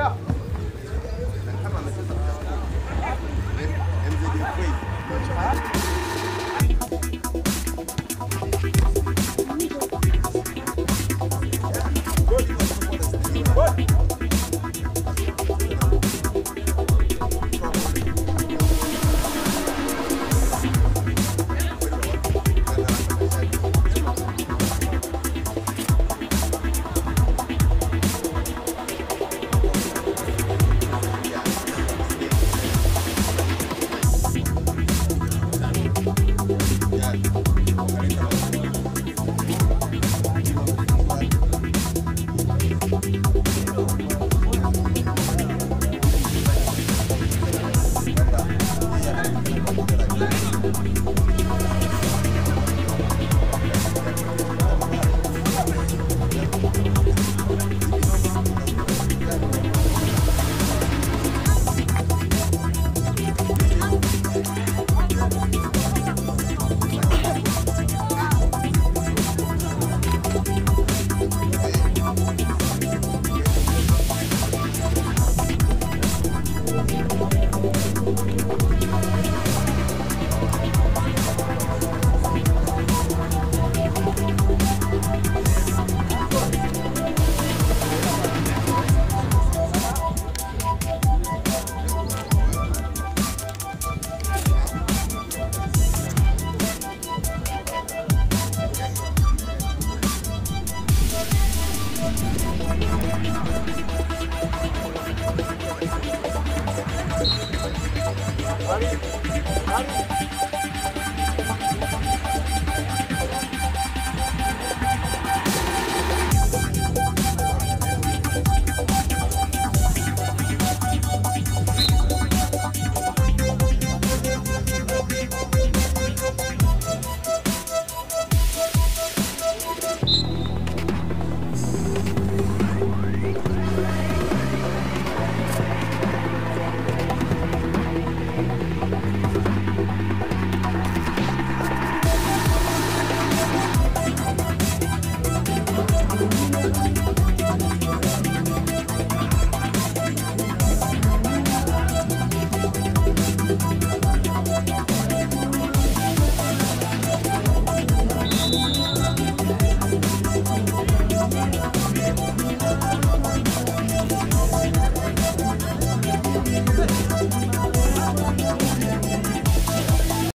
着。あれあれ